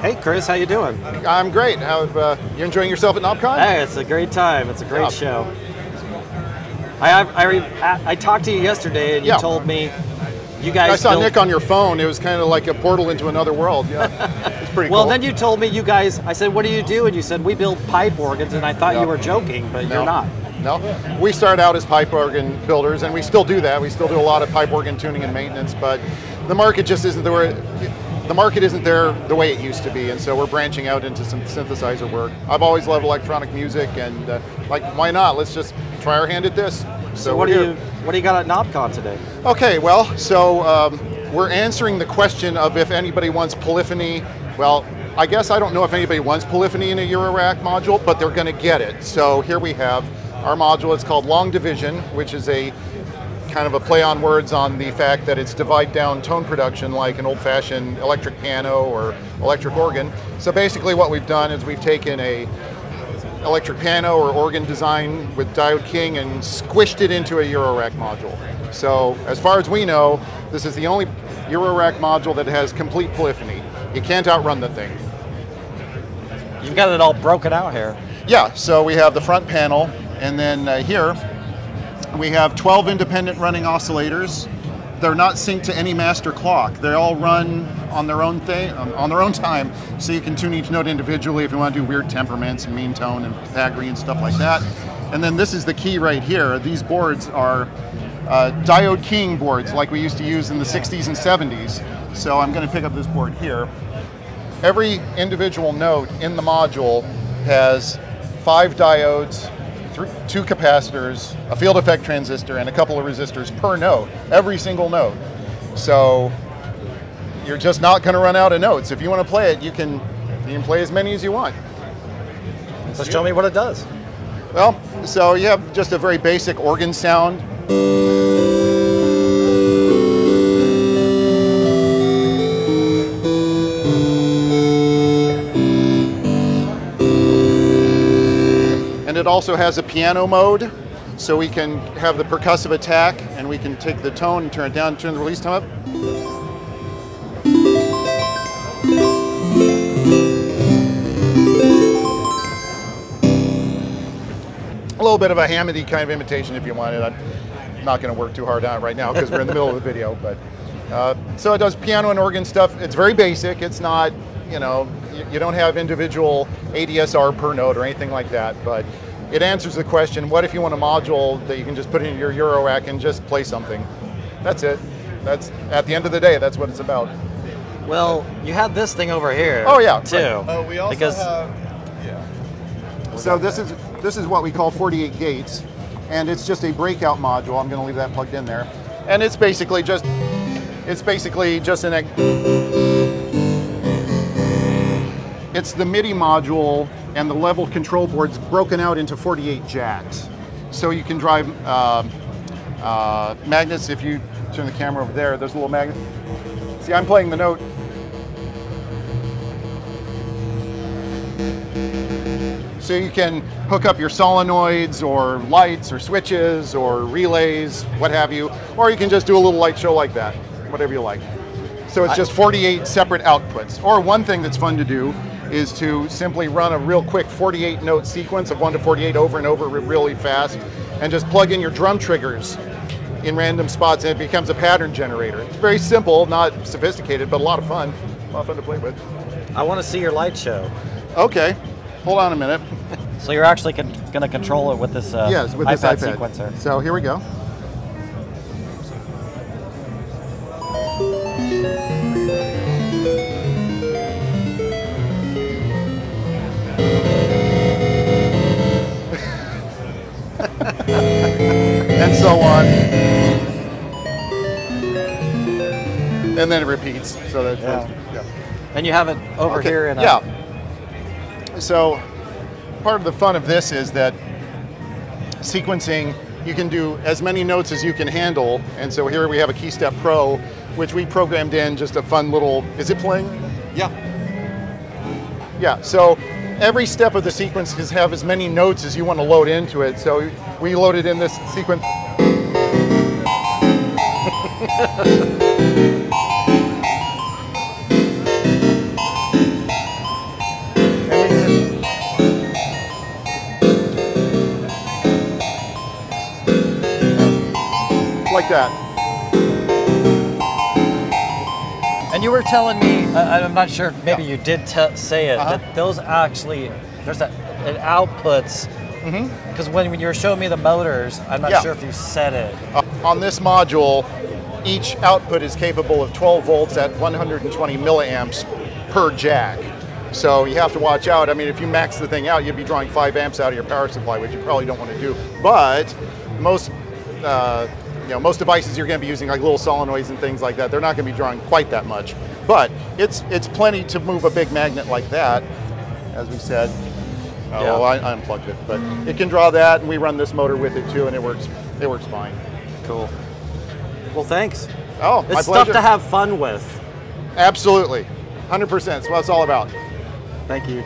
Hey, Chris, how you doing? I'm great. How uh, you enjoying yourself at KnobCon? Hey, it's a great time. It's a great Yeah. show. I I, I, re- I I talked to you yesterday, and you Yeah. told me you guys. I saw Nick on your phone. It was kind of like a portal into another world. Yeah, it's pretty Well, cool. then you told me you guys. I said, "What do you do?" And you said, "We build pipe organs," and I thought No. you were joking, but No. you're not. No, we started out as pipe organ builders, and we still do that. We still do a lot of pipe organ tuning and maintenance, but the market just isn't the way. The market isn't there the way it used to be, and so we're branching out into some synthesizer work. I've always loved electronic music, and uh, like, why not? Let's just try our hand at this. So, what do you what do you got at KnobCon today? Okay, well, so um, we're answering the question of if anybody wants polyphony. Well, I guess I don't know if anybody wants polyphony in a Eurorack module, but they're going to get it. So here we have our module. It's called Long Division, which is a kind of a play on words on the fact that it's divide down tone production like an old-fashioned electric piano or electric organ. So basically what we've done is we've taken a electric piano or organ design with Diode keying and squished it into a Eurorack module. So as far as we know, this is the only Eurorack module that has complete polyphony. You can't outrun the thing. You've got it all broken out here. Yeah, so we have the front panel, and then uh, here we have 12 independent running oscillators. They're not synced to any master clock. They all run on their own thing, on on their own time, so you can tune each note individually if you want to do weird temperaments and mean tone and Pythagorean stuff like that. And then this is the key right here. These boards are uh, Diode keying boards like we used to use in the 60s and 70s. So I'm going to pick up this board here. Every individual note in the module has five diodes, thr- two capacitors, a field effect transistor, and a couple of resistors per note, every single note. So you're just not going to run out of notes. If you want to play it, you can, you can play as many as you want. So show me what it does. Well, so you have just a very basic organ sound. It also has a piano mode, so we can have the percussive attack and we can take the tone and turn it down, turn the release time up. a little bit of a Hammond kind of imitation if you wanted. I'm not going to work too hard on it right now because we're in the middle of the video. But uh, so it does piano and organ stuff. It's very basic. It's not, you know, you, you don't have individual ADSR per note or anything like that. But it answers the question: What if you want a module that you can just put in your Eurorack and just play something? That's it. That's at the end of the day. That's what it's about. Well, you had this thing over here. Oh, yeah, too. right. Oh, we also because have. Yeah. So this is this is what we call 48 gates, and it's just a breakout module. I'm going to leave that plugged in there, and it's basically just it's basically just an it's the MIDI module and the level control boards broken out into 48 jacks, so you can drive uh, uh, magnets. If you turn the camera over there, there's a little magnet. See, I'm playing the note So you can hook up your solenoids or lights or switches or relays, what have you, or you can just do a little light show like that, whatever you like. So it's just 48 separate outputs. Or one thing that's fun to do is to simply run a real quick 48 note sequence of 1 to 48 over and over really fast and just plug in your drum triggers in random spots and it becomes a pattern generator. It's very simple, not sophisticated, but a lot of fun. A lot of fun to play with. I want to see your light show. Okay, hold on a minute. So you're actually con- going to control it with this uh, yes, with iPad, this iPad sequencer. So here we go. And so on. And then it repeats. So that, Yeah. yeah. And you have it over Okay, here in a, yeah. So part of the fun of this is that sequencing, you can do as many notes as you can handle. And so here we have a KeyStep Pro, which we programmed in just a fun little, is it playing? Yeah. Yeah, so every step of the sequence has have as many notes as you want to load into it. So we loaded in this sequence. like that. And you were telling me, uh, I'm not sure maybe Yeah. you did say it, Uh-huh. that those actually, there's a, it outputs, because when, when you were showing me the motors, I'm not Mm-hmm. Yeah. sure if you said it. Uh, on this module, each output is capable of 12 volts at 120 milliamps per jack. So you have to watch out. I mean, if you max the thing out, you'd be drawing 5 amps out of your power supply, which you probably don't want to do. But most, uh, you know, most devices you're going to be using like little solenoids and things like that. They're not going to be drawing quite that much. But it's it's plenty to move a big magnet like that, as we said. Oh, Yeah. well, I, I unplugged it, but it can draw that, and we run this motor with it too, and it works. It works fine. Cool. Well, thanks. Oh, It's stuff to have fun with. Absolutely. 100%. That's what it's all about. Thank you.